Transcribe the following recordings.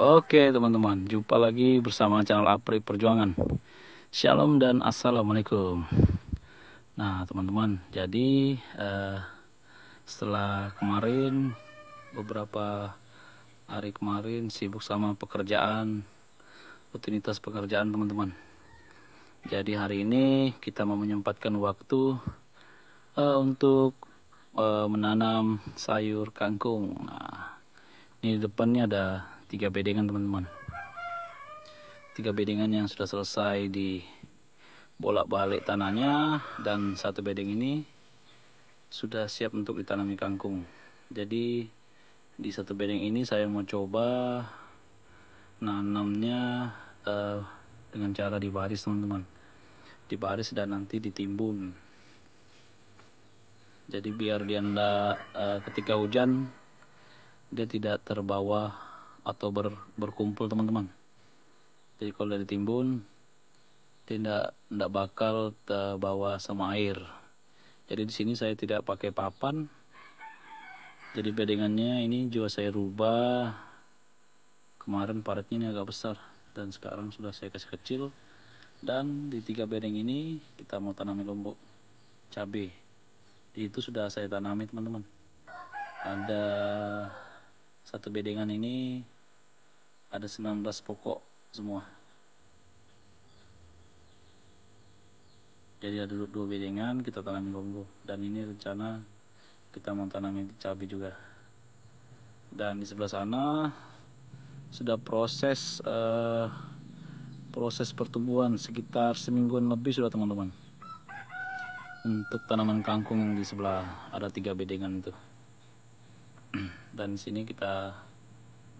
Oke teman-teman, jumpa lagi bersama channel Apri Perjuangan. Shalom dan Assalamualaikum. Nah teman-teman, jadi eh, setelah kemarin beberapa hari kemarin sibuk sama pekerjaan, rutinitas pekerjaan teman-teman. Jadi hari ini kita mau menyempatkan waktu eh, untuk eh, menanam sayur kangkung. Nah, ini depannya ada tiga bedengan teman-teman. Tiga bedengan yang sudah selesai di bolak-balik tanahnya dan satu bedeng ini sudah siap untuk ditanami kangkung. Jadi di satu bedeng ini saya mau coba nanamnya uh, dengan cara dibaris teman-teman. Dibaris dan nanti ditimbun. Jadi biar dia ndak uh, ketika hujan dia tidak terbawa atau ber, berkumpul teman-teman. Jadi kalau dari timbun tidak tidak bakal terbawa sama air. Jadi di sini saya tidak pakai papan. Jadi bedengannya ini juga saya rubah. Kemarin paretnya ini agak besar dan sekarang sudah saya kasih kecil. Dan di tiga bedeng ini kita mau tanami lombok cabai itu sudah saya tanami teman-teman. Ada satu bedengan ini ada 19 pokok semua. Jadi ada dua bedengan kita tanam gombo dan ini rencana kita mau tanam cabai juga. Dan di sebelah sana sudah proses uh, proses pertumbuhan sekitar semingguan lebih sudah teman-teman. Untuk tanaman kangkung yang di sebelah ada tiga bedengan itu dan sini kita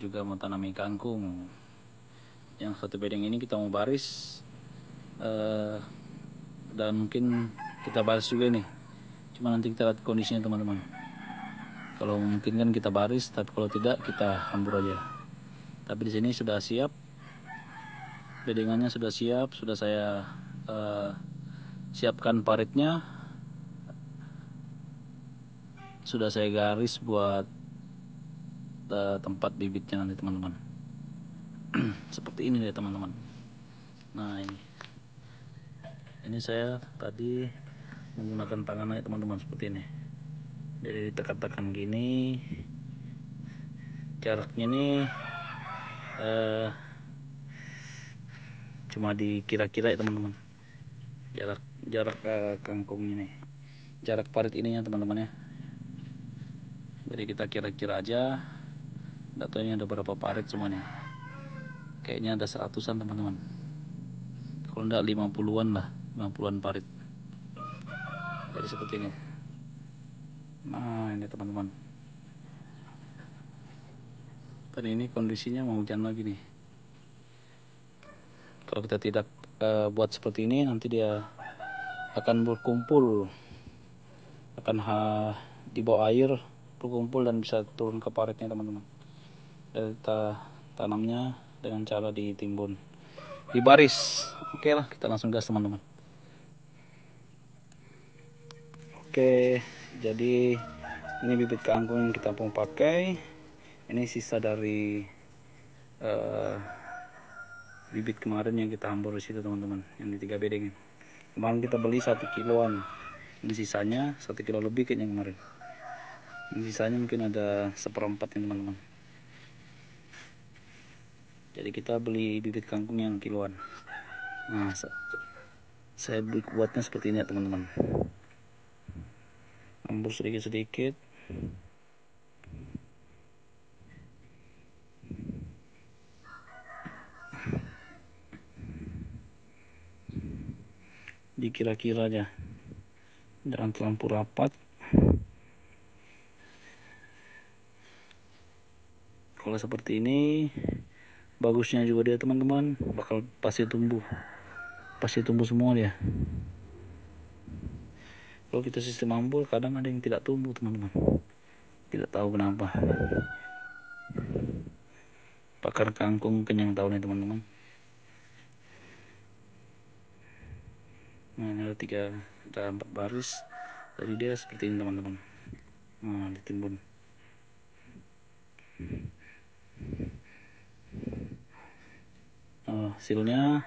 juga mau tanami kangkung. Yang satu bedeng ini kita mau baris uh, dan mungkin kita baris juga nih. Cuma nanti kita lihat kondisinya teman-teman. Kalau mungkin kan kita baris tapi kalau tidak kita hambur aja. Tapi di sini sudah siap. Bedengannya sudah siap sudah saya uh, siapkan paritnya. Sudah saya garis buat uh, tempat bibitnya nanti teman-teman. Seperti ini ya teman-teman. Nah ini. Ini saya tadi menggunakan tangan aja teman-teman seperti ini. Jadi ditekan-tekan gini. Jaraknya ini uh, cuma dikira-kira ya teman-teman. Jarak jarak uh, kangkung ini. Jarak parit ininya teman-teman ya. Jadi kita kira-kira aja datanya ada berapa parit semuanya? Kayaknya ada seratusan teman-teman. Kalau enggak 50-an lah. 50-an parit. Jadi seperti ini. Nah ini teman-teman. Tadi ini kondisinya mau hujan lagi nih. Kalau kita tidak uh, buat seperti ini nanti dia akan berkumpul. Akan ha, di bawah air berkumpul dan bisa turun ke paritnya teman-teman kita tanamnya dengan cara ditimbun. Di baris. Oke lah kita langsung gas teman-teman. Oke jadi ini bibit kangkung yang kita mau pakai. Ini sisa dari uh, bibit kemarin yang kita hambur di situ teman-teman yang di tiga bedeng kemarin kita beli satu kiloan. Ini sisanya satu kilo lebih kayaknya kemarin. Ini sisanya mungkin ada seperempat ya teman-teman jadi kita beli bibit kangkung yang kiloan. Nah saya buatnya seperti ini ya teman-teman. Ambus sedikit-sedikit. Dikira-kira aja jangan terlalu rapat. Kalau seperti ini bagusnya juga dia teman-teman. Bakal pasti tumbuh. Pasti tumbuh semua dia. Kalau kita sistem ambul kadang ada yang tidak tumbuh teman-teman. Tidak tahu kenapa. Pakar kangkung kenyang tahu nih teman-teman. Nah ini ada tiga ada empat baris. Tadi dia seperti ini teman-teman. Nah ditimbun hasilnya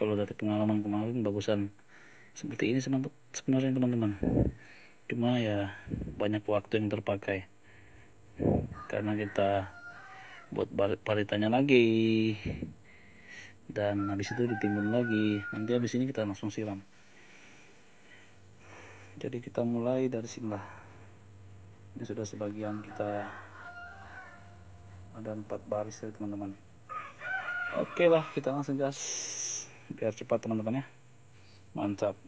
kalau dari pengalaman kemarin bagusan seperti ini sebenarnya teman-teman. Cuma ya banyak waktu yang terpakai. Karena kita buat paritanya lagi. Dan habis itu ditimbun lagi. Nanti habis ini kita langsung siram. Jadi kita mulai dari sini lah ini sudah sebagian kita. Ada empat baris ya teman-teman oke lah kita langsung gas. Biar cepat teman-teman ya. Mantap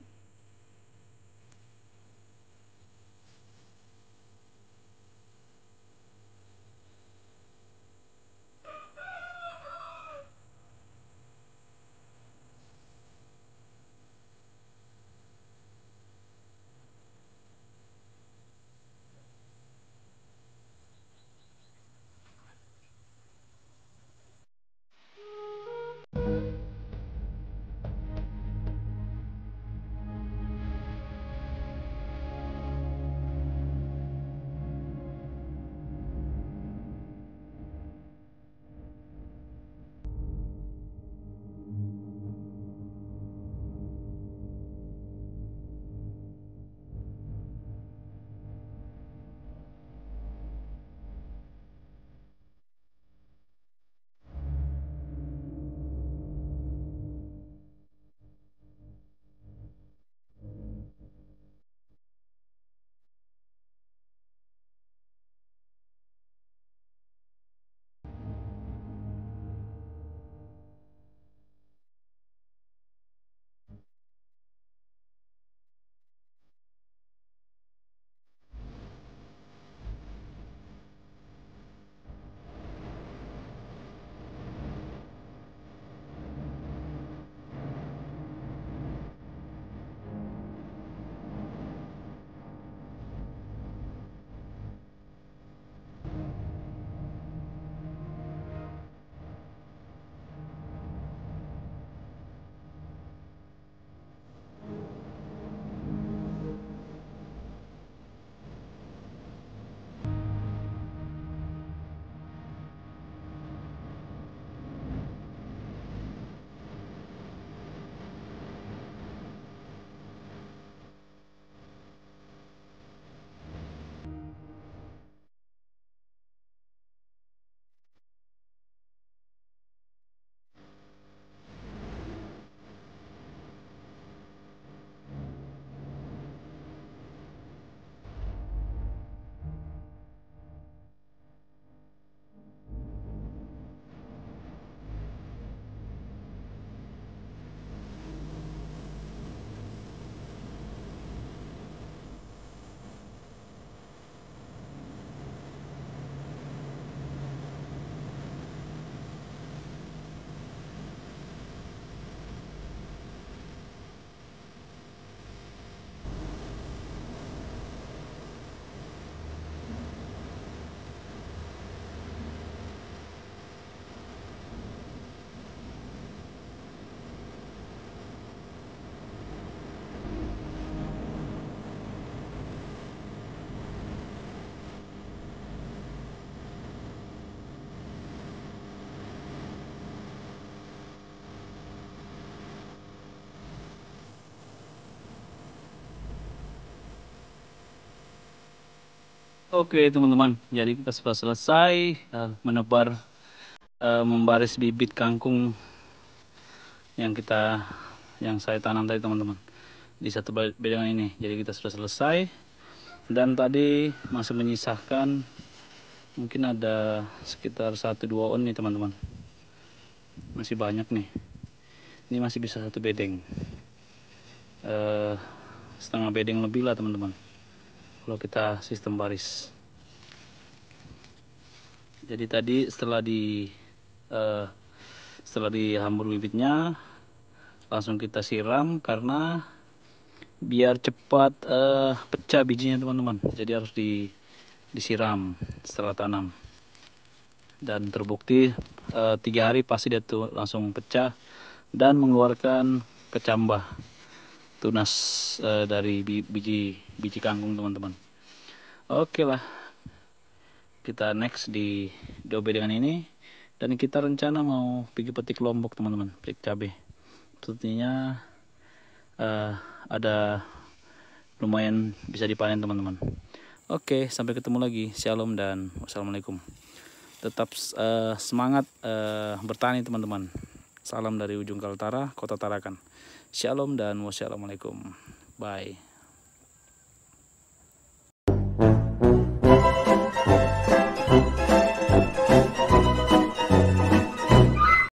Oke teman-teman, jadi kita sudah selesai uh, menebar, uh, membaris bibit kangkung yang kita, yang saya tanam tadi teman-teman di satu bedengan ini. Jadi kita sudah selesai dan tadi masih menyisakan mungkin ada sekitar 1-2 on nih teman-teman. Masih banyak nih. Ini masih bisa satu bedeng, uh, setengah bedeng lebih lah teman-teman kalau kita sistem baris. Jadi tadi setelah di uh, setelah dihambur bibitnya langsung kita siram karena biar cepat uh, pecah bijinya teman-teman. Jadi harus di disiram setelah tanam. Dan terbukti uh, tiga hari pasti dia tuh langsung pecah dan mengeluarkan kecambah tunas uh, dari biji biji kangkung teman-teman. Oke lah. Kita next di dobe dengan ini. Dan kita rencana mau pergi petik lombok teman-teman. Petik cabai sepertinya uh, ada lumayan bisa dipanen teman-teman. Oke sampai ketemu lagi. Shalom dan wassalamualaikum. Tetap uh, semangat uh, bertani teman-teman salam dari ujung Kaltara kota Tarakan. Shalom dan wassalamualaikum. Bye